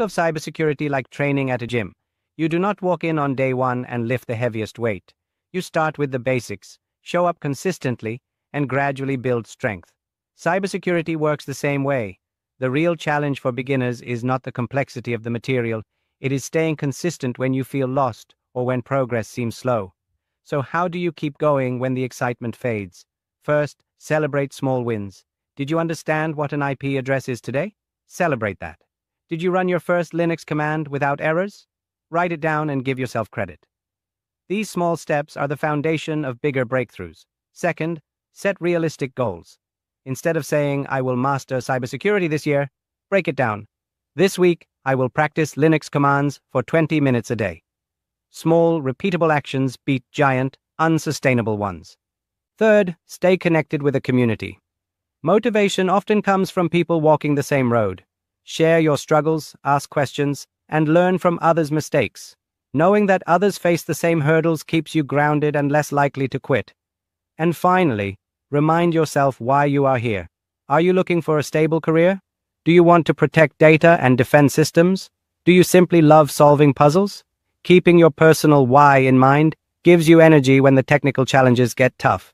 of cybersecurity like training at a gym. You do not walk in on day one and lift the heaviest weight. You start with the basics, show up consistently, and gradually build strength. Cybersecurity works the same way. The real challenge for beginners is not the complexity of the material, it is staying consistent when you feel lost or when progress seems slow. So, how do you keep going when the excitement fades? First, celebrate small wins. Did you understand what an IP address is today? Celebrate that. Did you run your first Linux command without errors? Write it down and give yourself credit. These small steps are the foundation of bigger breakthroughs. Second, set realistic goals. Instead of saying, I will master cybersecurity this year, break it down. This week, I will practice Linux commands for 20 minutes a day. Small, repeatable actions beat giant, unsustainable ones. Third, stay connected with a community. Motivation often comes from people walking the same road. Share your struggles, ask questions, and learn from others' mistakes. Knowing that others face the same hurdles keeps you grounded and less likely to quit. And finally, remind yourself why you are here. Are you looking for a stable career? Do you want to protect data and defend systems? Do you simply love solving puzzles? Keeping your personal why in mind gives you energy when the technical challenges get tough.